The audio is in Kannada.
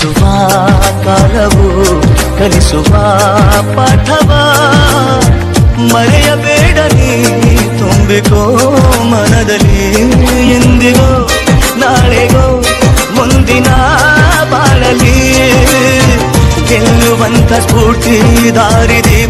ಕಲಿಸುವ ಕಾಲವು, ಕಲಿಸುವ ಪಾಠವ. ಮರೆಯಬೇಡ ನೀ ತುಂಬಿಕೋ ಮನದಲ್ಲಿ ಎಂದಿಗೋ ನಾಳೆಗೋ, ಮುಂದಿನ ಬಾಳಲಿ. ಗೆಲ್ಲುವಂತ ಸ್ಫೂರ್ತಿ ದಾರಿದಿ